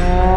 Yeah.